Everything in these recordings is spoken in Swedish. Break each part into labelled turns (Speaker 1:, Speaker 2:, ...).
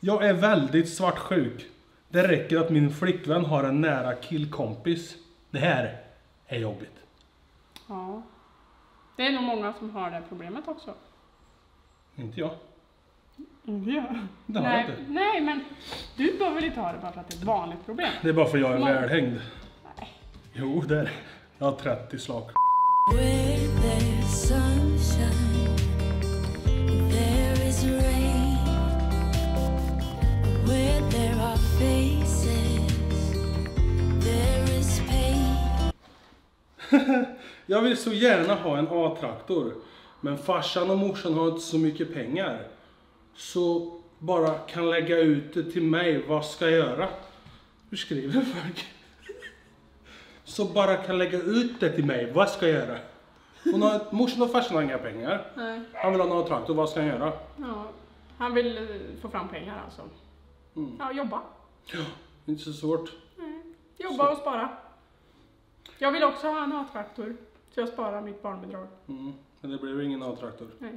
Speaker 1: Jag är väldigt svartsjuk. Det räcker att min flickvän har en nära killkompis. Det här är jobbigt.
Speaker 2: Ja. Det är nog många som har det problemet också.
Speaker 1: Inte jag.
Speaker 2: Inte jag.
Speaker 1: Det har jag
Speaker 2: Nej,
Speaker 1: inte.
Speaker 2: nej, men du behöver väl inte ha det bara för att det är ett vanligt problem?
Speaker 1: Det är bara för att jag är välhängd.
Speaker 2: Nej.
Speaker 1: Jo, det är. Jag har 30 slag.
Speaker 3: Where
Speaker 1: Jag vill så gärna ha en A-traktor. Men farsan och morsan har inte så mycket pengar. Så bara kan lägga ut det till mig. Vad ska jag göra? Hur skriver folk? Så bara kan lägga ut det till mig. Vad ska jag göra? Hon har, morsan och farsan har inga pengar.
Speaker 2: Nej.
Speaker 1: Han vill ha en A-traktor. Vad ska han göra?
Speaker 2: Ja. Han vill eh, få fram pengar alltså.
Speaker 1: Mm.
Speaker 2: Ja, jobba.
Speaker 1: Ja, inte så svårt.
Speaker 2: Nej. Jobba och spara. Jag vill också ha en A-traktor. Så jag sparar mitt barnbidrag.
Speaker 1: Mm. Men det blev ingen A-traktor.
Speaker 2: Nej.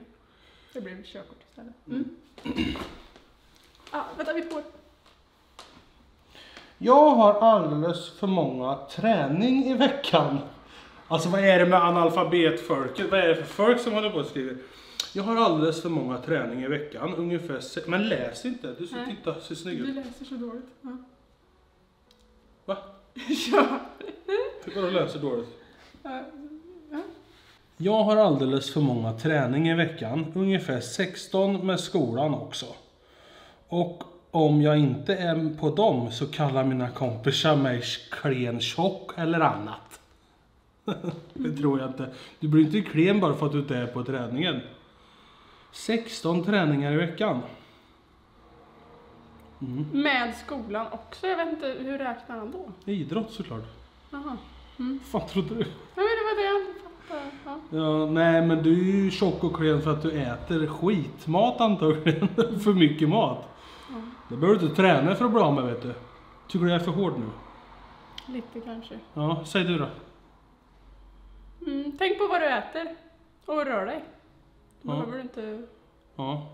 Speaker 2: Det blev körkort istället. Mm. ah, vänta, vi får.
Speaker 1: Jag har alldeles för många träning i veckan. Alltså vad är det med analfabetfolket? Vad är det för folk som håller på och skriver? Jag har alldeles för många träning i veckan, ungefär se- Men läs inte, du ska
Speaker 2: Nej.
Speaker 1: titta, se snygg
Speaker 2: Du
Speaker 1: ut.
Speaker 2: läser så dåligt. Ja.
Speaker 1: Va?
Speaker 2: Ja.
Speaker 1: Tycker du läser dåligt?
Speaker 2: Ja.
Speaker 1: Jag har alldeles för många träning i veckan, ungefär 16 med skolan också. Och om jag inte är på dem så kallar mina kompisar mig klen tjock eller annat. det tror jag inte. Du blir inte klen bara för att du inte är på träningen. 16 träningar i veckan. Mm.
Speaker 2: Med skolan också. Jag vet inte, hur räknar han då?
Speaker 1: Idrott såklart.
Speaker 2: Jaha.
Speaker 1: Vad trodde du?
Speaker 2: Ja, men det var det jag inte fattade. Ja.
Speaker 1: Ja, nej men du är ju tjock och klen för att du äter skitmat antagligen. för mycket mat. Det behöver du inte träna för att bli av med vet du. Tycker du jag är för hård nu?
Speaker 2: Lite kanske.
Speaker 1: Ja, säg du då.
Speaker 2: Mm, tänk på vad du äter. Och rör dig.
Speaker 1: Ja.
Speaker 2: Behöver du inte...
Speaker 1: Ja.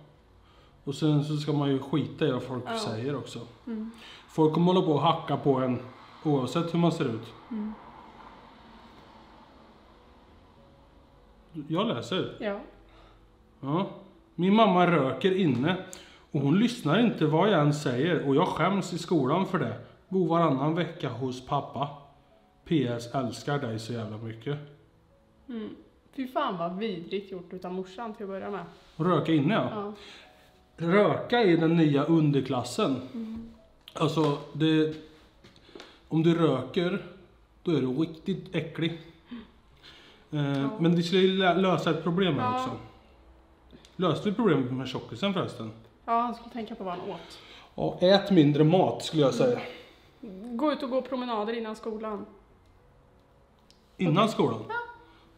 Speaker 1: Och sen så ska man ju skita i vad folk
Speaker 2: Ja.
Speaker 1: säger också.
Speaker 2: Mm.
Speaker 1: Folk kommer hålla på och hacka på en oavsett hur man ser ut.
Speaker 2: Mm.
Speaker 1: Jag läser.
Speaker 2: Ja.
Speaker 1: Ja. Min mamma röker inne och hon lyssnar inte vad jag än säger och jag skäms i skolan för det. Bor varannan vecka hos pappa. PS älskar dig så jävla mycket.
Speaker 2: Mm. Fy fan vad vidrigt gjort utav morsan till att börja med.
Speaker 1: Röka inne ja.
Speaker 2: Ja.
Speaker 1: Röka i den nya underklassen. Alltså, det... Om du röker, då är du riktigt äcklig. Eh,
Speaker 2: Ja.
Speaker 1: Men det skulle lösa ett problem här
Speaker 2: Ja.
Speaker 1: också. Löste vi problemet med tjockisen förresten?
Speaker 2: ja, han skulle tänka på vad han åt.
Speaker 1: Ja, ät mindre mat skulle jag säga.
Speaker 2: Gå ut och gå promenader innan skolan.
Speaker 1: Innan skolan? Ja,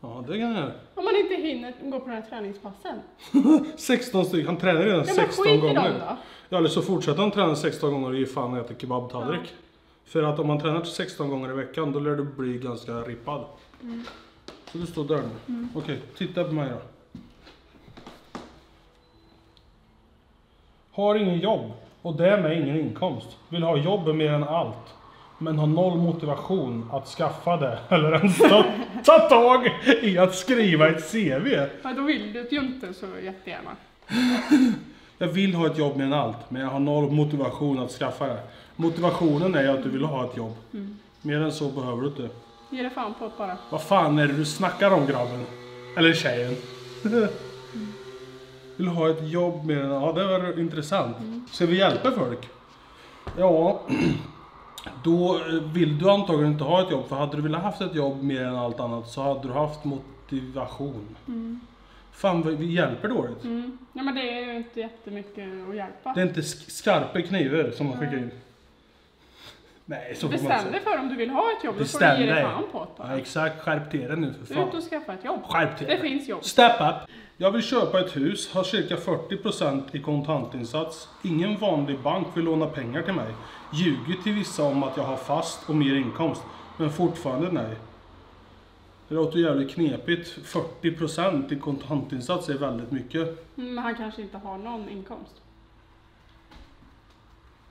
Speaker 1: det kan jag göra.
Speaker 2: Om man inte hinner gå på den här träningspassen.
Speaker 1: 16 stycken, han tränar redan
Speaker 2: Ja, men
Speaker 1: 16
Speaker 2: skit i
Speaker 1: gånger.
Speaker 2: dem då.
Speaker 1: Ja, eller så fortsätter han träna 16 gånger och ger fan och äter kebabtallrik. För att om man tränar 16 gånger i veckan, då lär du bli ganska rippad. Så du står där nu. Okej, titta på mig då. Har ingen jobb och därmed ingen inkomst. Vill ha jobb mer än allt. Men har noll motivation att skaffa det eller ens ta, ta tag i att skriva ett CV.
Speaker 2: Men då vill du ju inte så jättegärna.
Speaker 1: Jag vill ha ett jobb mer än allt, men jag har noll motivation att skaffa det. Motivationen är att du vill ha ett jobb. Mer än så behöver du inte.
Speaker 2: Ge dig fan på det bara.
Speaker 1: Vad fan är det du snackar om grabben? Eller tjejen? vill ha ett jobb mer än... Ja, det var intressant. Ska vi hjälpa folk? Ja, då vill du antagligen inte ha ett jobb. För hade du velat haft ett jobb mer än allt annat så hade du haft motivation. Fan, vi- vi hjälper dåligt.
Speaker 2: Mm. Ja, men det är ju inte jättemycket att hjälpa.
Speaker 1: Det är inte sk- skarpa knivar som man skickar in. Nej, så
Speaker 2: Bestäm dig för om du vill ha ett jobb. Då får du
Speaker 1: Bestäm
Speaker 2: ge dig fan på det
Speaker 1: Ja, exakt, skärp till dig nu för
Speaker 2: Ut
Speaker 1: fan.
Speaker 2: och skaffa ett jobb.
Speaker 1: Skärp till
Speaker 2: Det
Speaker 1: dig.
Speaker 2: finns jobb.
Speaker 1: Step up! Jag vill köpa ett hus, har cirka 40% i kontantinsats. Ingen vanlig bank vill låna pengar till mig. Ljuger till vissa om att jag har fast och mer inkomst. Men fortfarande nej. Det låter jävligt knepigt. 40% i kontantinsats är väldigt mycket.
Speaker 2: Mm, Men han kanske inte har någon inkomst.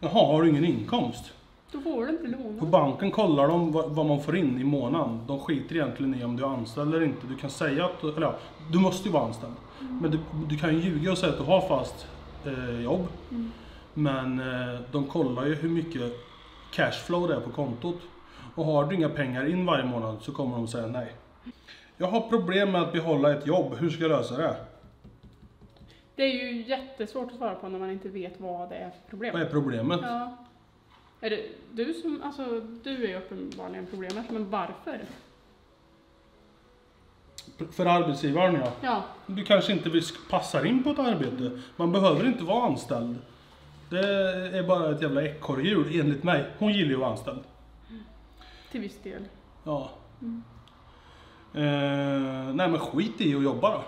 Speaker 1: Jaha, har du ingen inkomst?
Speaker 2: Då får du inte
Speaker 1: På
Speaker 2: låna.
Speaker 1: banken kollar de vad, vad man får in i månaden. De skiter egentligen i om du är anställd eller inte. Du kan säga att, eller ja, du måste ju vara anställd. Men du, du kan ju ljuga och säga att du har fast eh, jobb. Men eh, de kollar ju hur mycket cashflow det är på kontot. Och har du inga pengar in varje månad så kommer de säga nej. Jag har problem med att behålla ett jobb. Hur ska jag lösa det?
Speaker 2: Det är ju jättesvårt att svara på när man inte vet vad det är för problem.
Speaker 1: Vad är problemet?
Speaker 2: Ja. Är det du som, alltså du är ju uppenbarligen problemet, men varför?
Speaker 1: För arbetsgivaren ja.
Speaker 2: Ja,
Speaker 1: Du kanske inte vill passar in på ett arbete. Man behöver inte vara anställd. Det är bara ett jävla ekorrhjul enligt mig. Hon gillar ju att vara anställd.
Speaker 2: till viss del.
Speaker 1: Ja. Eh, nej men skit i att jobba då.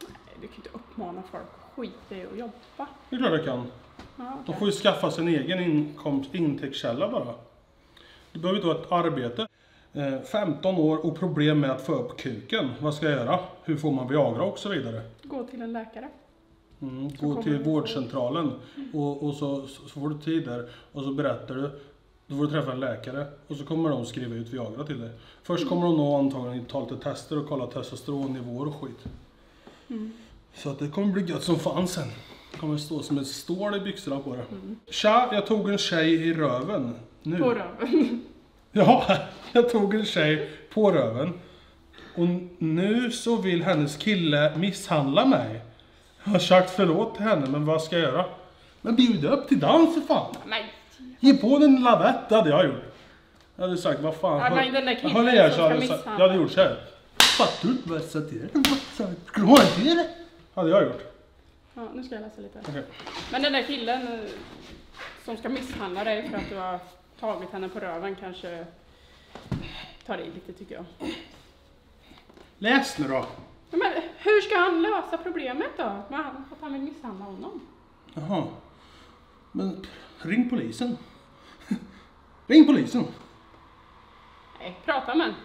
Speaker 2: Nej, Du kan inte uppmana folk att skita i att jobba.
Speaker 1: Det är klart jag kan.
Speaker 2: Ja,
Speaker 1: De får ju skaffa sin egen inkomst, intäktskälla bara. Du behöver inte ha ett arbete. Eh, 15 år och problem med att få upp kuken. Vad ska jag göra? Hur får man Viagra och så vidare?
Speaker 2: Gå till en läkare.
Speaker 1: Mm, gå till vårdcentralen och, och så, så får du tid där och så berättar du. Då får du träffa en läkare och så kommer de skriva ut Viagra till dig. Först kommer de nog antagligen ta lite tester och kolla testosteronnivåer och skit.
Speaker 2: Mm.
Speaker 1: Så att det kommer bli gött som fan sen. Kommer stå som ett stål i byxorna på det. Tja, jag tog en tjej i röven. Nu.
Speaker 2: På röven.
Speaker 1: Ja, jag tog en tjej på röven. Och nu så vill hennes kille misshandla mig. Jag har sagt förlåt till henne, men vad ska jag göra? Men bjud upp till dans för fan!
Speaker 2: Nej.
Speaker 1: Ge på den en lavett, det hade jag gjort. Jag hade sagt, vad fan.
Speaker 2: Ja, men den där killen
Speaker 1: Håll
Speaker 2: som
Speaker 1: så hade
Speaker 2: ska
Speaker 1: jag,
Speaker 2: misshandla.
Speaker 1: jag hade gjort så här. Fattar du inte vad jag sa till dig? Vad sa det? Hade jag gjort.
Speaker 2: Ja, nu ska jag läsa lite.
Speaker 1: Okej.
Speaker 2: Men den där killen eh, som ska misshandla dig för att du har tagit henne på röven kanske tar i lite tycker jag.
Speaker 1: Läs nu då.
Speaker 2: Ja, Men hur ska han lösa problemet då? Med att han vill misshandla honom?
Speaker 1: Jaha. Men ring polisen. ring polisen.
Speaker 2: Nej, prata med honom.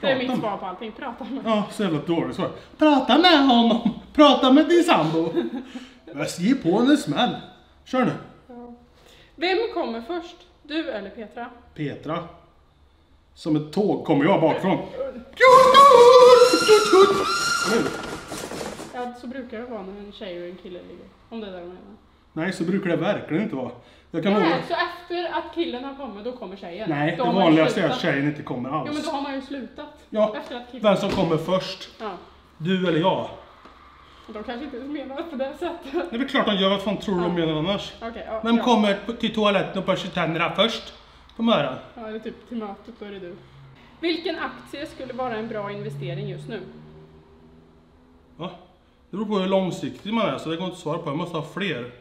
Speaker 2: Det är mitt svar på allting. Prata med
Speaker 1: Ja, så jävla dåligt svar. Prata med honom! Prata med din sambo! Ge på en smäll. Kör nu.
Speaker 2: Ja. Vem kommer först? Du eller Petra?
Speaker 1: Petra. Som ett tåg kommer jag bakifrån.
Speaker 2: Ja, så brukar det vara när en tjej och en kille ligger. Om det är det du menar.
Speaker 1: Nej, så brukar det verkligen inte vara. Jag kan
Speaker 2: Nej,
Speaker 1: lova.
Speaker 2: så efter att killen har kommit, då kommer tjejen?
Speaker 1: Nej,
Speaker 2: då
Speaker 1: det vanligaste är att tjejen inte kommer
Speaker 2: Ja, men
Speaker 1: alls.
Speaker 2: då har man ju slutat.
Speaker 1: Ja, vem som kommer först.
Speaker 2: Ja.
Speaker 1: Du eller jag.
Speaker 2: De kanske inte menar på det sättet.
Speaker 1: Det är väl klart de gör. Vad fan tror du de menar annars?
Speaker 2: Okej, ja.
Speaker 1: Vem
Speaker 2: ja.
Speaker 1: kommer till toaletten och borstar tänderna först? På morgonen?
Speaker 2: Ja, det är typ till mötet, då är det du. Vilken aktie skulle vara en bra investering just nu?
Speaker 1: Va? Det beror på hur långsiktig man är, så det går inte att svara på. Jag måste ha fler.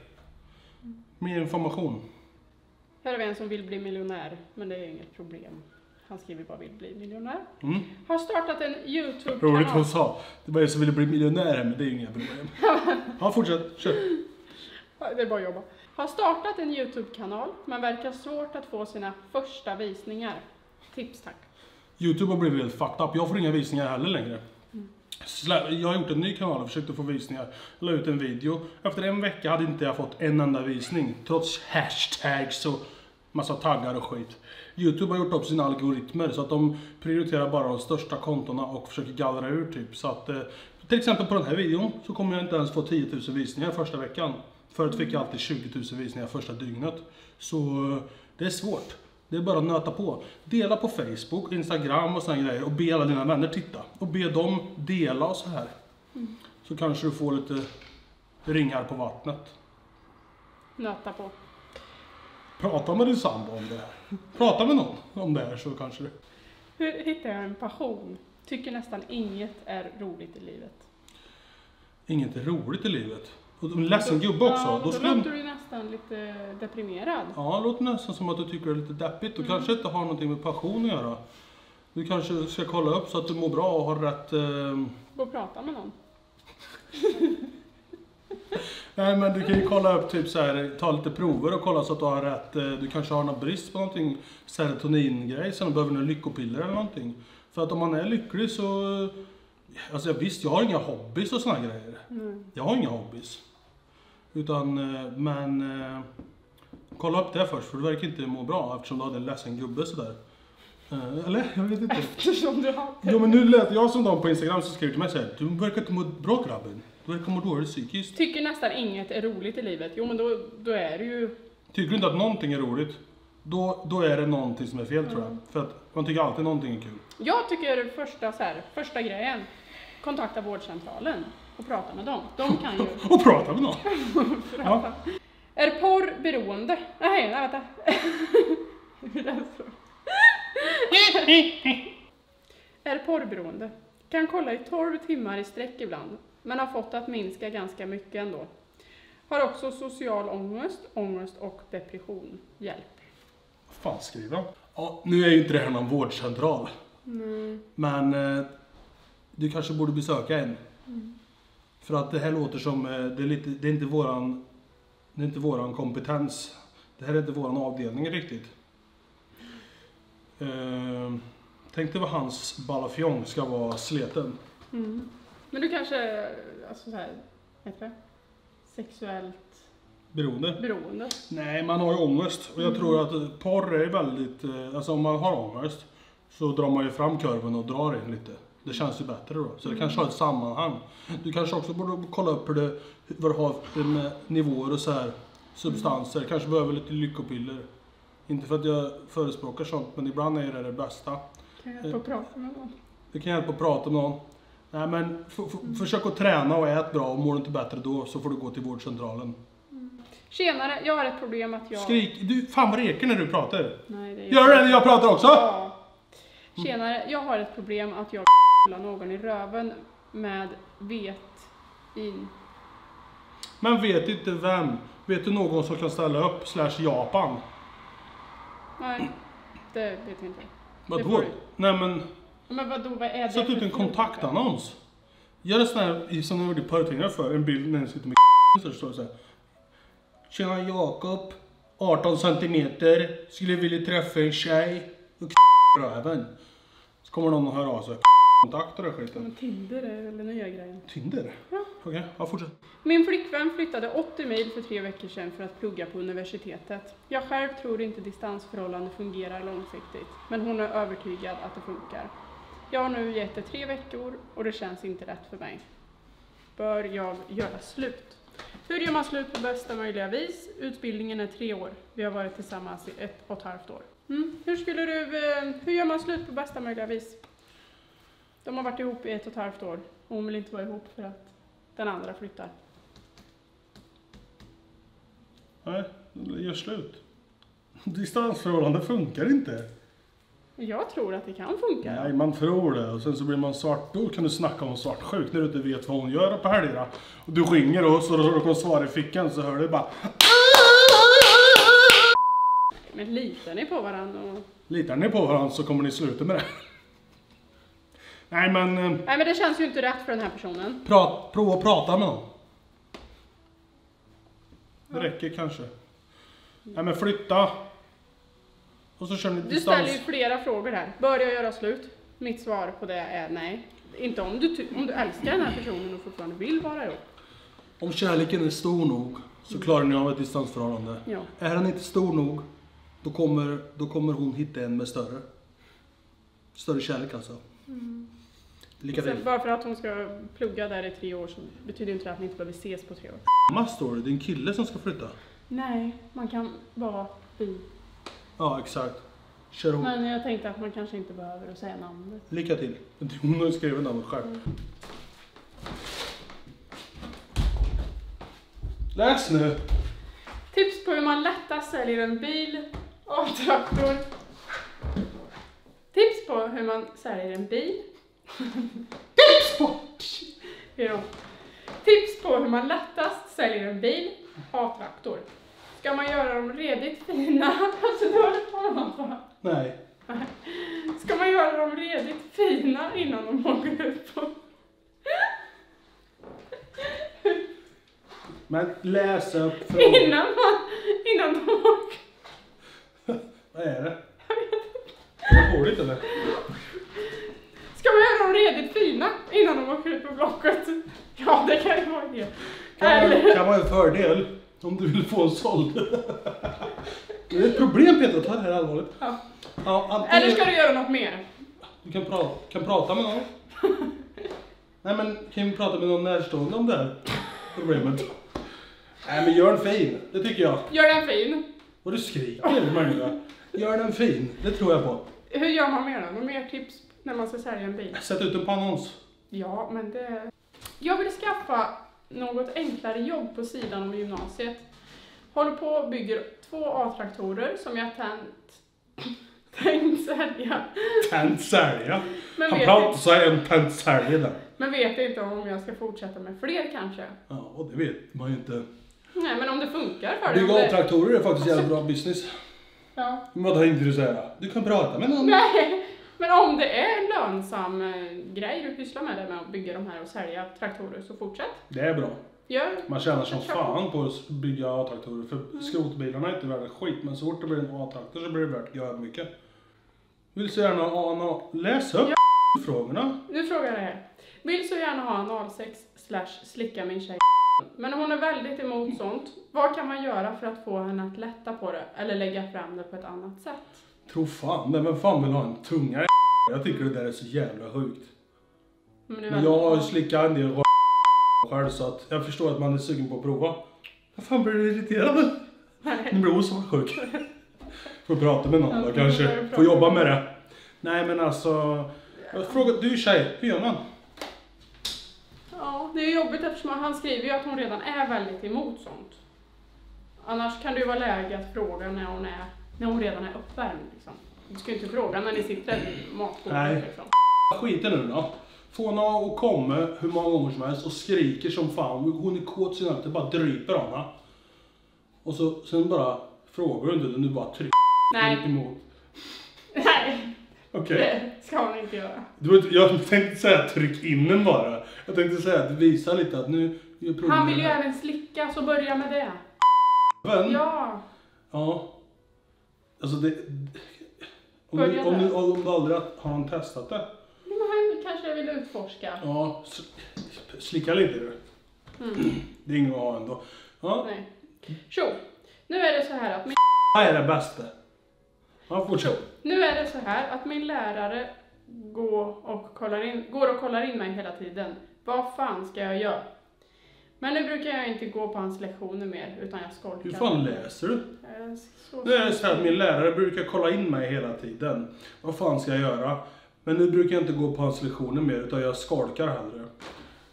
Speaker 1: Mer information.
Speaker 2: Här har vi en som vill bli miljonär, men det är inget problem. Han skriver bara vill bli miljonär.
Speaker 1: Mm.
Speaker 2: Har startat en
Speaker 1: Roligt
Speaker 2: YouTube-kanal.
Speaker 1: hon sa. Det var en som ville bli miljonär, men det är ju inga problem. Ja, fortsätt. Kör.
Speaker 2: Det är bara att jobba. Har startat en YouTube-kanal, men verkar svårt att få sina första visningar. Tips tack.
Speaker 1: Youtube har blivit helt fucked up. Jag får inga visningar heller längre. Slä- Jag har gjort en ny kanal och försökte få visningar. La ut en video. Efter en vecka hade inte jag fått en enda visning. Trots hashtags och massa taggar och skit. Youtube har gjort upp sina algoritmer så att de prioriterar bara de största kontona och försöker gallra ur typ. Så att, eh, till exempel på den här videon så kommer jag inte ens få 10 000 visningar första veckan. Förut fick jag alltid 20 000 visningar första dygnet. Så eh, det är svårt. Det är bara att nöta på. Dela på Facebook, Instagram och sådana grejer och be alla dina vänner titta. Och be dem dela och så här. Så kanske du får lite ringar på vattnet.
Speaker 2: Nöta på.
Speaker 1: Prata med din sambo om det här. Prata med någon om det här så kanske det...
Speaker 2: Hur hittar jag en passion? Tycker nästan inget är roligt i livet.
Speaker 1: Inget är roligt i livet. Och en ledsen gubbe också.
Speaker 2: Ja,
Speaker 1: då
Speaker 2: då låter du nästan lite deprimerad.
Speaker 1: Ja, det låter nästan som att du tycker det är lite deppigt. Du kanske inte har någonting med passion att göra. Du kanske ska kolla upp så att du mår bra och har rätt... Eh...
Speaker 2: Gå och prata med någon.
Speaker 1: Nej men du kan ju kolla upp typ så här, ta lite prover och kolla så att du har rätt, eh, du kanske har någon brist på någonting serotonin-grej, så du behöver några lyckopiller eller någonting. För att om man är lycklig så, eh, alltså visst jag har inga hobbys och såna grejer.
Speaker 2: Mm.
Speaker 1: Jag har inga hobbys. Utan, eh, men Kolla upp det först, för du verkar inte må bra eftersom du hade en ledsen gubbe sådär. Eller? Jag vet inte.
Speaker 2: Eftersom du har...
Speaker 1: Jo men nu lät jag som de på Instagram som skrev till mig såhär, du verkar inte må bra grabben. Du verkar må dåligt psykiskt.
Speaker 2: Tycker nästan inget är roligt i livet. Jo men då, då är det ju...
Speaker 1: Tycker du inte att någonting är roligt, då, då är det någonting som är fel tror jag. För att man tycker alltid någonting är kul.
Speaker 2: Jag tycker första, så här, första grejen, kontakta vårdcentralen och prata med dem. De kan ju
Speaker 1: Och prata med någon.
Speaker 2: prata. Är porr beroende? Nej, nej vänta. Är porr beroende? Kan kolla i 12 timmar i sträck ibland, men har fått att minska ganska mycket ändå. Har också social ångest, ångest och depression. Hjälp.
Speaker 1: Vad fan skriver? Ja, nu är ju inte det här någon vårdcentral. Men eh, du kanske borde besöka en. För att det här låter som, eh, det är, lite, det är inte våran, det är inte våran kompetens. Det här är inte våran avdelning riktigt. Eh, tänk dig vad hans balafiong ska vara sleten.
Speaker 2: Mm. Men du kanske, alltså så här, vad heter det? Sexuellt
Speaker 1: Beroende.
Speaker 2: beroende?
Speaker 1: Nej, man har ju ångest. Och jag tror att eh, porr är väldigt, eh, alltså om man har ångest så drar man ju fram kurven och drar in lite. Det känns ju bättre då. Så det kanske har ett sammanhang. Du kanske också borde kolla upp hur det, vad du har för med nivåer och så här substanser. Kanske behöver lite lyckopiller. Inte för att jag förespråkar sånt, men ibland är det det bästa.
Speaker 2: Kan jag få prata med någon?
Speaker 1: Det kan hjälpa att prata med någon. Nej men f- försök att träna och ät bra och mår du inte bättre då så får du gå till vårdcentralen.
Speaker 2: Tjenare, jag har ett problem att jag...
Speaker 1: Skrik, du, fan vad reker när du pratar.
Speaker 2: Nej, det
Speaker 1: Gör det när jag pratar också?
Speaker 2: Ja. Tjenare, jag har ett problem att jag någon i röven med vet in.
Speaker 1: Men vet inte vem. Vet du någon som kan ställa upp? Slash Japan.
Speaker 2: Nej, det vet jag inte. Det
Speaker 1: Vadå?
Speaker 2: du.
Speaker 1: Nej men,
Speaker 2: Men vadå, vad är det
Speaker 1: sätt ut en kontaktannons. Gör en sån här, som de gjorde i porrtidningar för en bild när en sitter med så står det så här. Tjena Jakob, 18 centimeter, skulle vilja träffa en tjej och röven. Så kommer någon och hör av sig. Kontakter och skiten.
Speaker 2: Men Tinder är väl den nya grejen.
Speaker 1: Tinder?
Speaker 2: Ja.
Speaker 1: Okej, ja fortsätt.
Speaker 2: Min flickvän flyttade 80 mil för tre veckor sedan för att plugga på universitetet. Jag själv tror inte distansförhållande fungerar långsiktigt, men hon är övertygad att det funkar. Jag har nu gett det tre veckor och det känns inte rätt för mig. Bör jag göra slut? Hur gör man slut på bästa möjliga vis? Utbildningen är tre år. Vi har varit tillsammans i ett och ett halvt år. Mm. Hur skulle du, eh, hur gör man slut på bästa möjliga vis? De har varit ihop i ett och ett halvt år och hon vill inte vara ihop för att den andra flyttar.
Speaker 1: Nej, gör slut. Distansförhållande funkar inte.
Speaker 2: Jag tror att det kan funka.
Speaker 1: Nej, man tror det. Och sen så blir man svart. Då kan du snacka om svartsjuk när du inte vet vad hon gör på helgerna. Och du ringer och så råkar hon svara i fickan så hör du bara
Speaker 2: Men litar ni på varandra? Och...
Speaker 1: Litar ni på varandra så kommer ni sluta med det. Nej men, eh,
Speaker 2: Nej men det känns ju inte rätt för den här personen.
Speaker 1: prat, prova att prata med någon. Det räcker kanske. Nej men flytta. Och så kör ni
Speaker 2: Du ställer ju flera frågor här. Bör jag göra slut? Mitt svar på det är nej. Inte om du, om du älskar den här personen och fortfarande vill vara ihop.
Speaker 1: Om kärleken är stor nog så klarar ni av ett distansförhållande.
Speaker 2: Ja.
Speaker 1: Är den inte stor nog, då kommer, då kommer hon hitta en med större. Större kärlek alltså. Lika
Speaker 2: Sen, bara för att hon ska plugga där i tre år så betyder inte det att ni inte behöver ses på tre år.
Speaker 1: Mamma står det, det är en kille som ska flytta.
Speaker 2: Nej, man kan vara bi.
Speaker 1: Ja, exakt. Kör hon.
Speaker 2: Men jag tänkte att man kanske inte behöver säga namnet.
Speaker 1: Lycka till. Hon har ju skrivit namnet själv. Läs nu!
Speaker 2: Tips på hur man lättast säljer en bil och traktor. Tips på hur man säljer en bil. Tips på! Tips på hur man lättast säljer en bil A-traktor. Ska man göra dem redigt fina? Alltså du håller på va?
Speaker 1: Nej.
Speaker 2: Ska man göra dem redigt fina innan de åker ut på...
Speaker 1: Men läs upp frågan.
Speaker 2: Innan man... Innan de åker...
Speaker 1: Vad är det? Är det roligt eller?
Speaker 2: Ska man göra dem redigt fina innan de åker ut på Blocket? Ja, det kan ju vara det.
Speaker 1: Kan
Speaker 2: Eller,
Speaker 1: kan vara en fördel om du vill få en såld. Det är ett problem Petra, ta det här allvarligt.
Speaker 2: Ja.
Speaker 1: Ja, antingen-
Speaker 2: Eller ska du göra något mer?
Speaker 1: Du kan, pra kan prata med någon. Nej men kan vi prata med någon närstående om det här problemet? Nej men gör den fin, det tycker jag.
Speaker 2: Gör den fin.
Speaker 1: Och du skriker människa. Gör den fin, det tror jag på.
Speaker 2: Hur gör man mer då? Några mer tips när man ska sälja en bil?
Speaker 1: Sätt ut den på annons.
Speaker 2: Ja, men det... Jag vill skaffa något enklare jobb på sidan om gymnasiet. Håller på och bygger två A-traktorer som jag tänkt, tänkt sälja.
Speaker 1: Tänt sälja.
Speaker 2: Men
Speaker 1: Han pratar så en tänt sälja där.
Speaker 2: men vet inte om jag ska fortsätta med fler kanske.
Speaker 1: Ja, och det vet man ju inte.
Speaker 2: Nej, men om det funkar för dig.
Speaker 1: Bygga A-traktorer är faktiskt jävligt bra business.
Speaker 2: Ja.
Speaker 1: Men vad tänkte du säga? Du kan prata med någon.
Speaker 2: Nej, men om det är en lönsam eh, grej du pysslar med det med att bygga de här och sälja traktorer så fortsätt.
Speaker 1: Det är bra.
Speaker 2: Gör.
Speaker 1: Man tjänar som fan på att bygga A-traktorer. För skrotbilarna är inte värda skit. Men så fort det blir en A-traktor så blir det värt jävligt mycket. Vill så gärna ha någon... Läs upp frågorna.
Speaker 2: Nu frågar jag er. Vill så gärna ha en 06 slash slicka min tjej Men hon är väldigt emot sånt. Vad kan man göra för att få henne att lätta på det? Eller lägga fram det på ett annat sätt?
Speaker 1: Tro fan, men vem fan vill ha en tunga Jag tycker det där är så jävla sjukt.
Speaker 2: Men,
Speaker 1: Men jag har slickat en del själv så att jag förstår att man är sugen på att prova. Vad fan blir du irriterad?
Speaker 2: Nej.
Speaker 1: Nu blir hon svartsjuk. Får prata med någon
Speaker 2: Ja,
Speaker 1: då kanske. Får jobba
Speaker 2: med
Speaker 1: det. Nej men alltså. Jag frågar, du är tjej, hur gör man?
Speaker 2: Ja, det är jobbigt eftersom han skriver ju att hon redan är väldigt emot sånt. Annars kan det ju vara läge att fråga när hon, är, när hon redan är uppvärmd. Liksom. Du ska ju inte fråga när ni sitter vid matbordet.
Speaker 1: Nej.
Speaker 2: Liksom.
Speaker 1: Skit i nu då. Hon att komma hur många gånger som helst och skriker som fan. Hon är kåt så det bara dryper av henne. Och så sen bara frågar du inte du bara trycker
Speaker 2: Nej,
Speaker 1: emot.
Speaker 2: nej,
Speaker 1: Okej.
Speaker 2: det ska hon inte göra.
Speaker 1: Du Jag tänkte säga tryck in den bara. Jag tänkte säga att visa lite att nu...
Speaker 2: Han vill ju även slicka, så börja med det.
Speaker 1: Vän.
Speaker 2: Ja,
Speaker 1: Ja. Alltså det... Om du, om, du, om du aldrig har han testat det?
Speaker 2: men han kanske vill utforska.
Speaker 1: Ja, slicka lite du.
Speaker 2: Mm.
Speaker 1: Det är inget att ha ändå. Ja,
Speaker 2: Nej. Tjo! Nu är det så här att min,
Speaker 1: vad är det bästa? Ja, fortsätt.
Speaker 2: nu är det så här att min lärare går och kollar in, går och kollar in mig hela tiden. Vad fan ska jag göra? Men nu brukar jag inte gå på hans lektioner mer, utan jag skolkar.
Speaker 1: Hur fan läser du? Nu är det så att min lärare brukar kolla in mig hela tiden. Vad fan ska jag göra? Men nu brukar jag inte gå på hans lektioner mer utan jag skolkar hellre.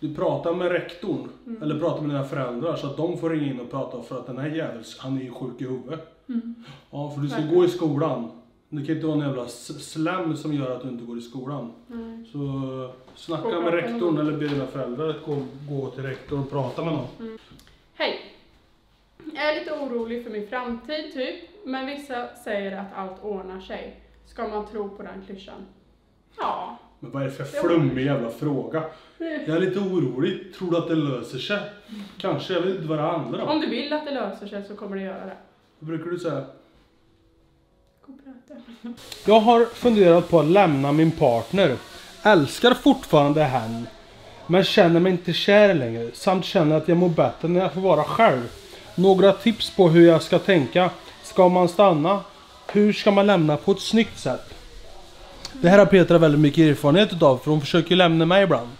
Speaker 1: Du pratar med rektorn,
Speaker 2: Mm.
Speaker 1: eller pratar med dina föräldrar så att de får ringa in och prata för att den här jäveln, han är ju sjuk i huvudet.
Speaker 2: Mm.
Speaker 1: Ja, för du ska
Speaker 2: Verkligen.
Speaker 1: gå i skolan. Det kan inte vara en jävla slem som gör att du inte går i skolan.
Speaker 2: Nej.
Speaker 1: Så snacka med
Speaker 2: med
Speaker 1: rektorn
Speaker 2: någon.
Speaker 1: eller be dina föräldrar att gå, gå till rektorn och prata med någon.
Speaker 2: Hej! Jag är lite orolig för min framtid, typ. Men vissa säger att allt ordnar sig. Ska man tro på den klyschan? Ja.
Speaker 1: Men vad är det för flummig jävla fråga? Jag är lite orolig. Tror du att det löser sig? Kanske, jag vet inte vad det handlar om.
Speaker 2: Om du vill att det löser sig så kommer det göra det.
Speaker 1: Vad brukar du säga? Jag har funderat på att lämna min partner. Älskar fortfarande henne. Men känner mig inte kär längre. Samt känner att jag mår bättre när jag får vara själv. Några tips på hur jag ska tänka. Ska man stanna? Hur ska man lämna på ett snyggt sätt? Det här har Petra väldigt mycket erfarenhet utav för hon försöker lämna mig ibland.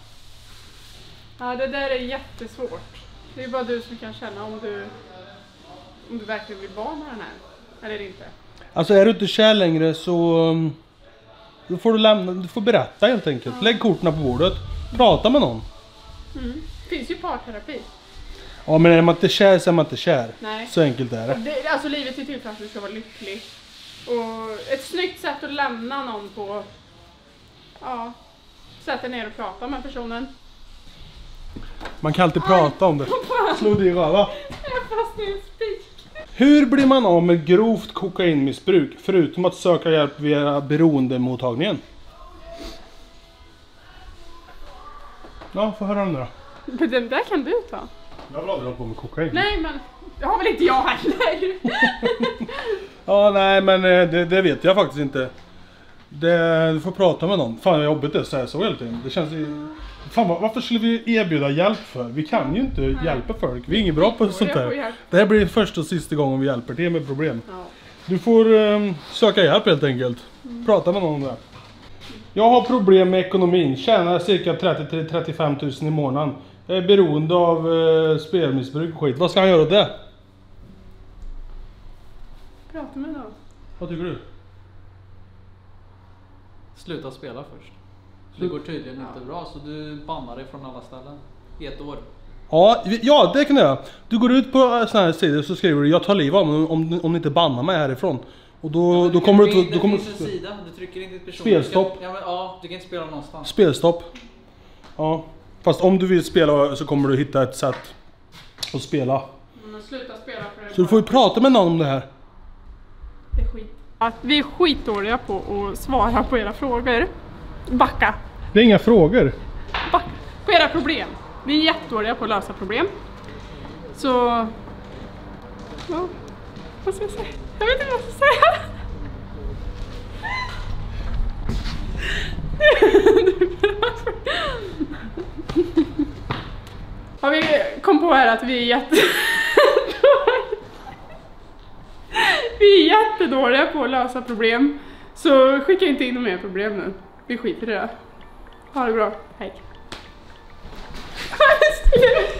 Speaker 2: Ja, det där är jättesvårt. Det är bara du som kan känna om du, om du verkligen vill vara med den här. Eller inte.
Speaker 1: Alltså är du inte kär längre så... um, Då får du lämna, du får berätta helt enkelt. Lägg korten på bordet. Prata med någon.
Speaker 2: Mm. Finns ju parterapi.
Speaker 1: Ja men är man inte kär så är man inte kär.
Speaker 2: Nej.
Speaker 1: Så enkelt är det.
Speaker 2: Det, alltså livet är till för att du ska vara lycklig. Och ett snyggt sätt att lämna någon på... Ja. Sätta dig ner och prata med personen.
Speaker 1: Man kan alltid prata om det. Slå dig i röva.
Speaker 2: Jag är fast i en spik.
Speaker 1: Hur blir man av med grovt kokainmissbruk förutom att söka hjälp via beroendemottagningen? Ja, få höra nu då.
Speaker 2: Men den där kan du ta.
Speaker 1: Jag vill aldrig hålla på med kokain.
Speaker 2: Nej men, det har väl inte jag heller?
Speaker 1: Ja, nej men eh, det, det vet jag faktiskt inte. Det, du får prata med någon. Fan vad jobbigt det är att säga så hela tiden. Det känns ju... Fan vad- varför skulle vi erbjuda hjälp för? Vi kan ju inte hjälpa folk. Vi är inget bra på
Speaker 2: Och
Speaker 1: sånt där. Det här blir första och sista gången vi hjälper till med problem.
Speaker 2: Ja.
Speaker 1: Du får eh, söka hjälp helt enkelt. Prata med någon om det. Jag har problem med ekonomin. Tjänar cirka 30-35 000 i månaden. Jag är beroende av eh, spelmissbruk och skit. Vad ska han göra åt det?
Speaker 2: Prata med någon.
Speaker 1: Vad tycker du?
Speaker 4: Sluta spela först. Det går tydligen inte bra så du bannar dig från alla ställen. I ett år.
Speaker 1: Ja, ja det kan du göra. Du går ut på sådana här sidor så skriver du jag tar livet av mig om, om, om ni inte bannar mig härifrån. Och då, då kommer du...
Speaker 4: det,
Speaker 1: Då, då kommer
Speaker 4: det finns en sida, du trycker in ditt person.
Speaker 1: Spelstopp.
Speaker 4: Du ja, men, ja, du kan inte spela någonstans.
Speaker 1: Spelstopp. Ja. Fast om du vill spela så kommer du hitta ett sätt att spela.
Speaker 2: Men sluta spela för det.
Speaker 1: Så du får ju prata med någon om det här.
Speaker 2: Det är skit. Att vi är skitdåliga på att svara på era frågor. Backa.
Speaker 1: Det är inga frågor.
Speaker 2: Backa. På era problem. Vi är jättedåliga på att lösa problem. Så... Ja, vad ska jag säga? Jag vet inte vad jag ska säga. Ja, vi kom på här att vi är jätte... Vi är jättedåliga på att lösa problem. Så skicka inte in några mer problem nu vi skiter i det. Ha det bra, hej.